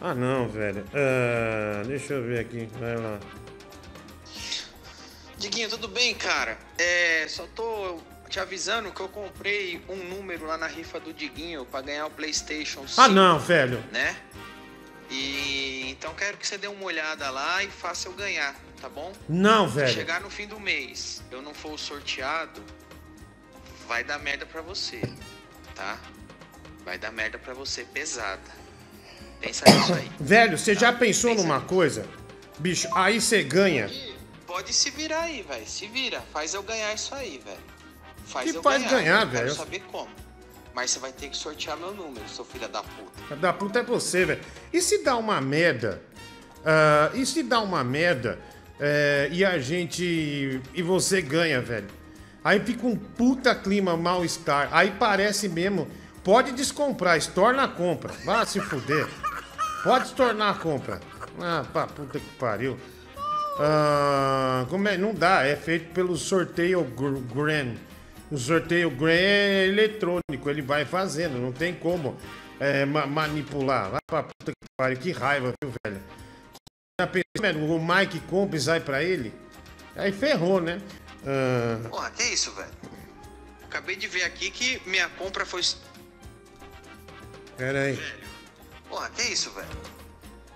Ah, não, velho. Ah, deixa eu ver aqui. Vai lá. Diguinho, tudo bem, cara? É, só tô te avisando que eu comprei um número lá na rifa do Diguinho pra ganhar o PlayStation 5. Ah, não, velho. Né? E então quero que você dê uma olhada lá e faça eu ganhar, tá bom? Não, Se velho. chegar no fim do mês, eu não for sorteado, vai dar merda pra você, tá? Vai dar merda pra você pesada. Pensa nisso aí. Velho, você já Tá, pensou pensa numa coisa? Bicho, aí você ganha. E pode se virar aí, velho. Se vira. Faz eu ganhar isso aí, velho. Faz Que eu faz ganhar, eu Quero velho? saber como. Mas você vai ter que sortear meu número, seu filho da puta. Da puta é você, velho. E se dá uma merda? ah, e se dá uma merda é, e a gente. E você ganha, velho? Aí fica um puta clima mal-estar. Aí parece mesmo. Pode descomprar, estorna a compra. Vá se fuder. Pode estornar a compra. Ah, pra puta que pariu. Ah, como é? Não dá, é feito pelo sorteio gr- Grand. O sorteio Grand é eletrônico, ele vai fazendo, não tem como é, ma- manipular. Vai pra puta que pariu, que raiva, viu, velho, o Mike compra e sai pra ele? Aí ferrou, né? Ah, Porra, que isso, velho? Acabei de ver aqui que minha compra foi. pera aí. Velho. Que isso, velho?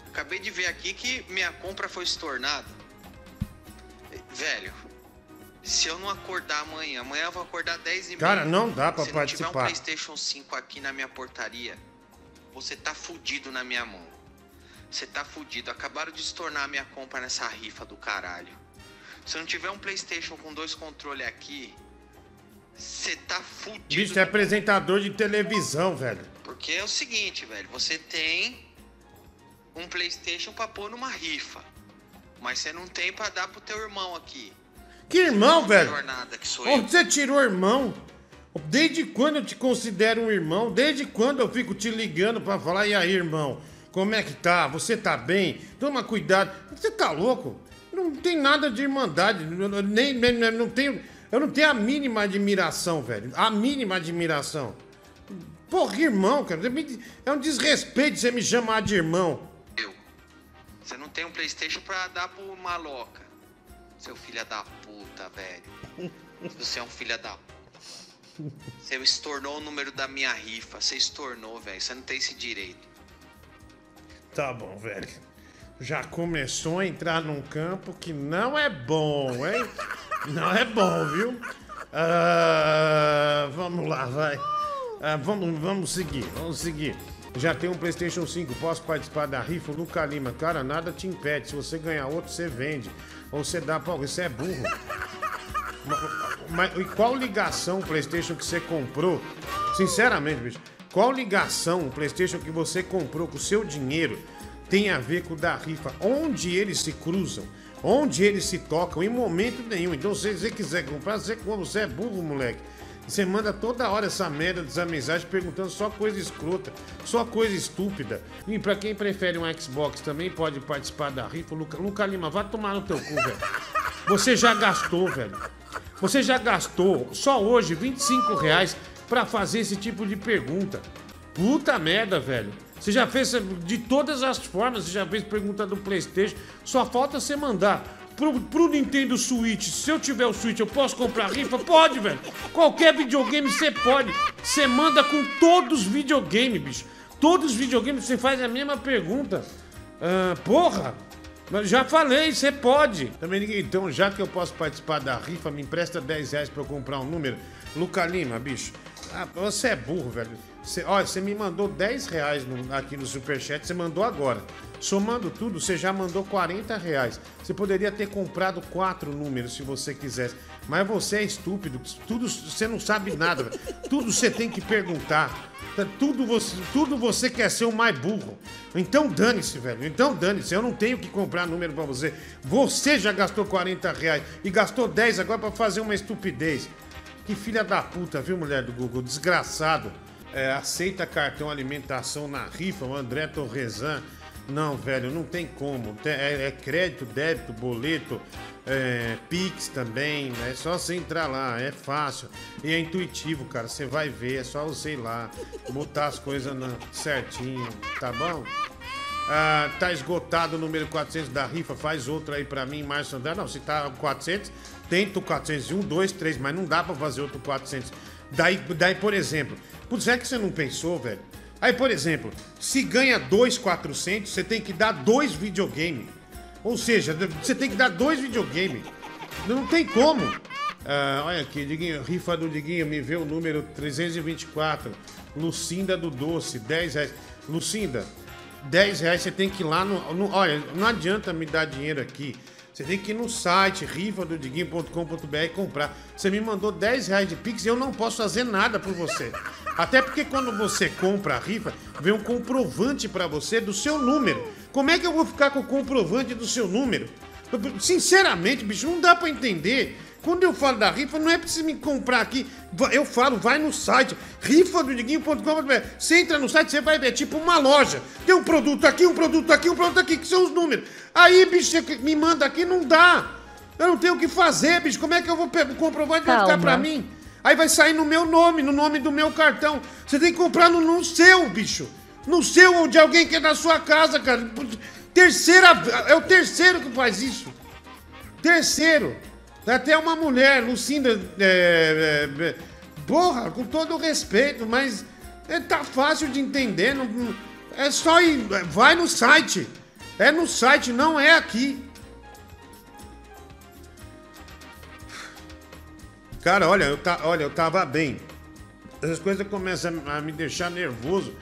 Acabei de ver aqui que minha compra foi estornada. Velho, se eu não acordar amanhã, amanhã eu vou acordar 10 e meia. Cara, não dá pra Se não tiver um participar. PlayStation 5 aqui na minha portaria, você tá fudido na minha mão. Você tá fudido. Acabaram de estornar a minha compra nessa rifa do caralho. Se não tiver um PlayStation com dois controles aqui, você tá fudido. Bicho, é apresentador de televisão, velho. Porque é o seguinte, velho, você tem um PlayStation pra pôr numa rifa, mas você não tem pra dar pro teu irmão aqui. Que irmão, Não velho? jornada que sou eu. Onde você tirou irmão? Desde quando eu te considero um irmão? Desde quando eu fico te ligando pra falar, e aí, irmão? Como é que tá? Você tá bem? Toma cuidado. Você tá louco? Não tem nada de irmandade. eu- eu nem- nem- não tenho, eu não tenho a mínima admiração, velho. A mínima admiração. Porra, irmão, cara. É um desrespeito você me chamar de irmão. Eu. Você não tem um PlayStation pra dar pro maloca. Seu filho da puta, velho. Você é um filho da puta. Você estornou o número da minha rifa. Você estornou, velho. Você não tem esse direito. Tá bom, velho. Já começou a entrar num campo que não é bom, hein? Não é bom, viu? Ah, vamos lá, vai. Ah, vamos, vamos seguir, vamos seguir. Já tem um PlayStation 5, posso participar da rifa? Luca Lima, cara, nada te impede. Se você ganhar outro, você vende. Ou você dá pra alguém. Você é burro. Mas e qual ligação o PlayStation que você comprou? Sinceramente, bicho, qual ligação o PlayStation que você comprou com o seu dinheiro tem a ver com o da rifa? Onde eles se cruzam? Onde eles se tocam? Em momento nenhum. Então, se você quiser comprar, você compra. Você é burro, moleque. Você manda toda hora essa merda das amizades perguntando só coisa escrota, só coisa estúpida. E pra quem prefere um Xbox também pode participar da rifa. Luca, Luca Lima, vai tomar no teu cu, velho. Você já gastou, velho. Você já gastou só hoje 25 reais pra fazer esse tipo de pergunta. Puta merda, velho. Você já fez de todas as formas, você já fez pergunta do PlayStation. Só falta você mandar pro, pro Nintendo Switch. Se eu tiver o Switch, eu posso comprar rifa? Pode, velho. Qualquer videogame você pode. Você manda com todos os videogames, bicho. Todos os videogames você faz a mesma pergunta. Ah, porra! Mas já falei, você pode. Também ninguém. Então, já que eu posso participar da rifa, me empresta 10 reais pra eu comprar um número. Luca Lima, bicho. Ah, você é burro, velho. Você, olha, você me mandou 10 reais no- aqui no Superchat, você mandou agora. Somando tudo, você já mandou 40 reais. Você poderia ter comprado quatro números se você quisesse. Mas você é estúpido. Tudo você não sabe nada. velho. Tudo você tem que perguntar. Tá, Tudo você, tudo você quer ser o mais burro. Então dane-se, velho. Então dane-se. Eu não tenho que comprar número pra você. Você já gastou 40 reais e gastou 10 agora pra fazer uma estupidez. Que filha da puta, viu, mulher do Google? Desgraçado. É, aceita cartão alimentação na rifa, o André Torresan. Não, velho, não tem como. É, é crédito, débito, boleto, é, Pix também. É só você entrar lá, é fácil. E é intuitivo, cara. Você vai ver, é só você ir lá, botar as coisas certinho, tá bom? Ah, tá esgotado o número 400 da rifa, faz outra aí pra mim, Márcio André. Não, se tá 400, tenta o 401, 2, 3, mas não dá pra fazer outro 400. Daí, daí por exemplo, putz, é que você não pensou, velho? Aí, por exemplo, se ganha dois 400, você tem que dar dois videogames. Ou seja, você tem que dar dois videogames. Não tem como. Ah, olha aqui, Diguinho, rifa do Diguinho, me vê o número 324. Lucinda do Doce, 10 reais. Lucinda, 10 reais você tem que ir lá no, no- Olha, não adianta me dar dinheiro aqui. Você tem que ir no site rifadodiguinho.com.br e comprar. Você me mandou 10 reais de Pix e eu não posso fazer nada por você. Até porque quando você compra a rifa, vem um comprovante pra você do seu número. Como é que eu vou ficar com o comprovante do seu número? Sinceramente, bicho, não dá pra entender. Quando eu falo da rifa, não é pra você me comprar aqui. Eu falo, vai no site, rifadodiguinho.com.br. Você entra no site, você vai ver, tipo uma loja. Tem um produto aqui, um produto aqui, um produto aqui, que são os números. Aí, bicho, você me manda aqui, não dá. Eu não tenho o que fazer, bicho. Como é que eu vou pegar o comprovante vai ficar pra mim? Aí vai sair no meu nome, no nome do meu cartão. Você tem que comprar no, no seu, bicho. No seu ou de alguém que é da sua casa, cara. Terceira. É o terceiro que faz isso. Terceiro. Até uma mulher, Lucinda. É, é, é, porra, com todo respeito, mas é, tá fácil de entender. não- é só ir. Vai no site. É no site, não é aqui. Cara, olha, eu, ta, olha, eu tava bem. Essas coisas começam a me deixar nervoso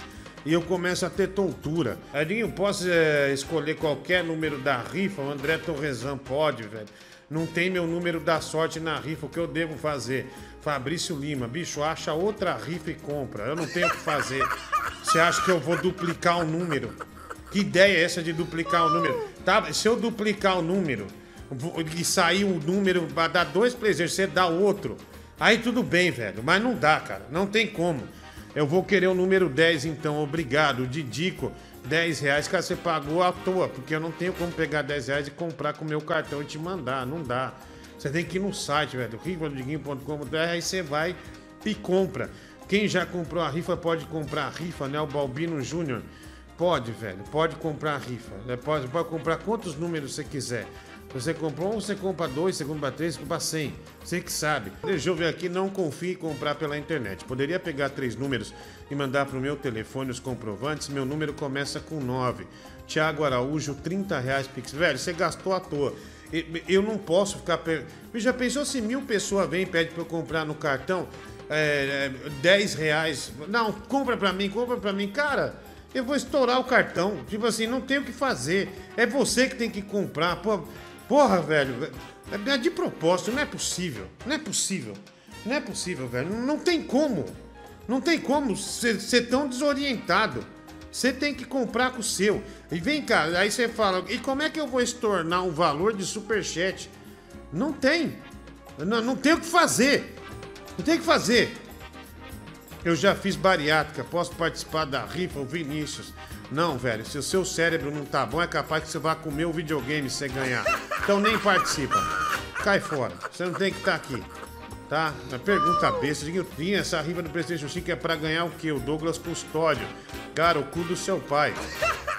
e eu começo a ter tontura. Adinho, posso é, escolher qualquer número da rifa? O André Torresan pode, velho. Não tem meu número da sorte na rifa, o que eu devo fazer? Fabrício Lima, bicho, acha outra rifa e compra. Eu não tenho o que fazer. Você acha que eu vou duplicar o número? Que ideia é essa de duplicar o número? Tá, se eu duplicar o número e sair o número, vai dar dois presentes, você dá outro. Aí tudo bem, velho, mas não dá, cara. Não tem como. Eu vou querer o número 10, então. Obrigado. Didico, 10 reais, cara, você pagou à toa, porque eu não tenho como pegar 10 reais e comprar com o meu cartão e te mandar. Não dá. Você tem que ir no site, velho, rifadodiguinho.com.br, aí você vai e compra. Quem já comprou a rifa pode comprar a rifa, né? O Balbino Júnior. Pode, velho, pode comprar a rifa. né? Pode, pode comprar quantos números você quiser. Você comprou um, você compra dois, você compra três, você compra cem. Você que sabe. Deixa eu ver aqui, não confie em comprar pela internet. Poderia pegar três números e mandar pro meu telefone os comprovantes. Meu número começa com nove. Tiago Araújo, 30 reais Pix. Velho, você gastou à toa. Eu não posso ficar. pe- Já pensou se mil pessoas vêm e pedem pra eu comprar no cartão é, é, 10 reais? Não, compra pra mim, compra pra mim. Cara, eu vou estourar o cartão. Tipo assim, não tem o que fazer. É você que tem que comprar. Pô, porra, velho. É é de propósito, não é possível. Não é possível. Não é possível, velho. Não tem como. Não tem como ser, ser tão desorientado. Você tem que comprar com o seu. E vem cá, aí você fala, e como é que eu vou estornar um valor de superchat? Não tem. Não, não tem o que fazer. Não tem o que fazer. Eu já fiz bariátrica, posso participar da rifa, o Vinícius. Não, velho, se o seu cérebro não tá bom, é capaz que você vá comer o videogame se você ganhar. Então nem participa. Cai fora. Você não tem que estar aqui. Tá? Pergunta besta. Diguinho, essa rifa do PlayStation 5 é pra ganhar o quê? O Douglas Custódio. Cara, o cu do seu pai.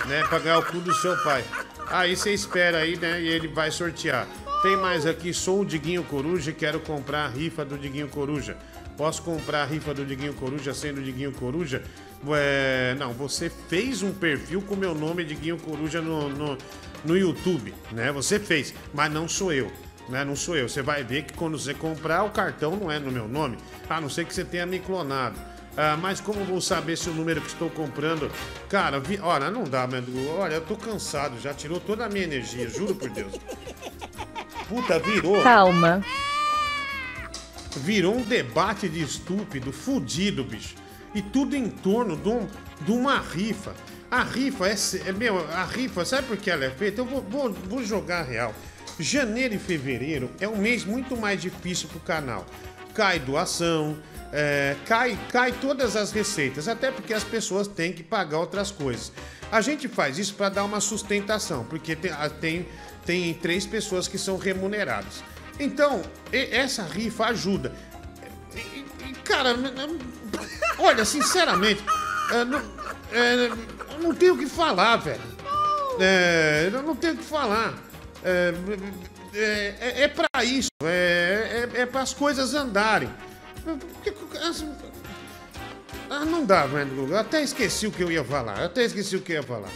Né? Pra ganhar o cu do seu pai. Aí você espera aí, né? E ele vai sortear. Tem mais aqui, sou o Diguinho Coruja e quero comprar a rifa do Diguinho Coruja. Posso comprar a rifa do Diguinho Coruja sendo Diguinho Coruja? É, não, você fez um perfil com meu nome Diguinho Coruja no, no, no YouTube, né? Você fez, mas não sou eu. Né? Não sou eu. Você vai ver que quando você comprar, o cartão não é no meu nome, a não ser que você tenha me clonado. Ah, mas como vou saber se o número que estou comprando. Cara, vi... olha, não dá, mano. Olha, eu tô cansado, já tirou toda a minha energia, juro por Deus. Puta, virou. Calma. Virou um debate de estúpido, fudido, bicho. E tudo em torno de, um- de uma rifa. A rifa é, é. Meu, a rifa, sabe por que ela é feita? Eu vou, vou, vou jogar a real. Janeiro e fevereiro é um mês muito mais difícil pro canal. Cai doação, é, cai, cai todas as receitas, até porque as pessoas têm que pagar outras coisas. A gente faz isso para dar uma sustentação, porque tem, tem, tem três pessoas que são remuneradas. Então, essa rifa ajuda. Cara, olha, sinceramente, é, não, é, não tenho o que falar, velho. É, não tenho o que falar. É, é, é, é para isso, é, é, é para as coisas andarem. Ah, não dá, velho. Até esqueci o que eu ia falar. Até esqueci o que eu ia falar.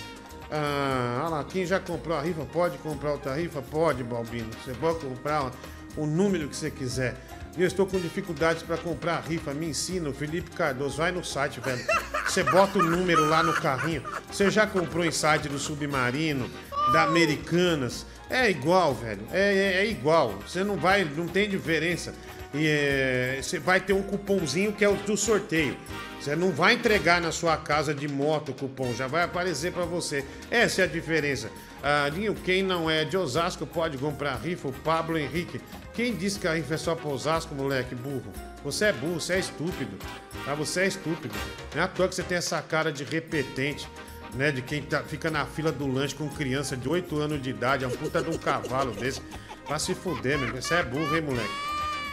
Ah, olha lá, quem já comprou a rifa pode comprar outra rifa? Pode, Balbino. Você pode comprar o número que você quiser. Eu estou com dificuldades para comprar a rifa. Me ensina, Felipe Cardoso. Vai no site, velho. Você bota o número lá no carrinho. Você já comprou em site do Submarino, da Americanas. É igual, velho. É, é, é igual. Você não vai, não tem diferença. E é, você vai ter um cupomzinho que é o do sorteio. Você não vai entregar na sua casa de moto o cupom, já vai aparecer para você. Essa é a diferença. Ah, quem não é de Osasco pode comprar rifa, o Pablo Henrique. Quem disse que a rifa é só para Osasco, moleque burro? Você é burro, você é estúpido. Tá? Você é estúpido. Não é à toa que você tem essa cara de repetente, né? De quem tá, fica na fila do lanche com criança de 8 anos de idade, é um puta de um cavalo desse. Vai se fuder, meu. Você é burro, hein, moleque?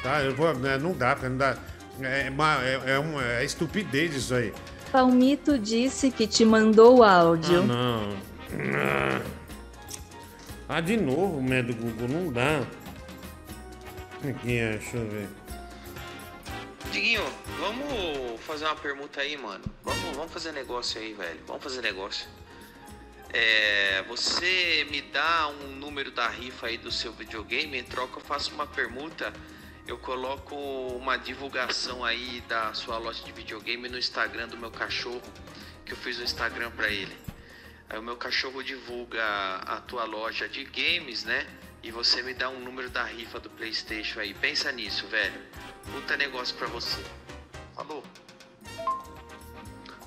Tá? Eu vou, né, não dá, não dá. É, é, é, uma, é estupidez isso aí. Palmito disse que te mandou o áudio. Ah, não. Ah, de novo, né, do Google, não dá. Aqui, é, deixa eu ver. Diguinho, vamos fazer uma permuta aí, mano. Vamos, vamos fazer negócio aí, velho. Vamos fazer negócio. É, você me dá um número da rifa aí do seu videogame, em troca eu faço uma permuta eu coloco uma divulgação aí da sua loja de videogame no Instagram do meu cachorro, que eu fiz o Instagram para ele. Aí o meu cachorro divulga a tua loja de games, né? E você me dá um número da rifa do PlayStation aí. Pensa nisso, velho. Puta negócio pra você. Falou.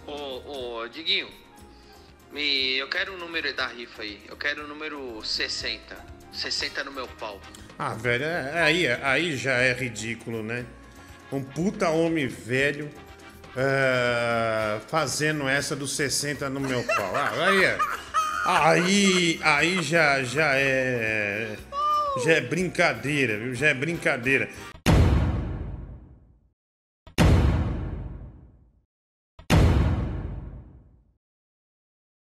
Ô, ô, Diguinho, me, eu quero o número da rifa aí. Eu quero o número 60. 60 no meu pau. Ah, velho, é, aí, aí já é ridículo, né? Um puta homem velho é, fazendo essa dos 60 no meu pau. Ah, aí, é, aí, aí já, já é. Já é brincadeira, viu? Já é brincadeira.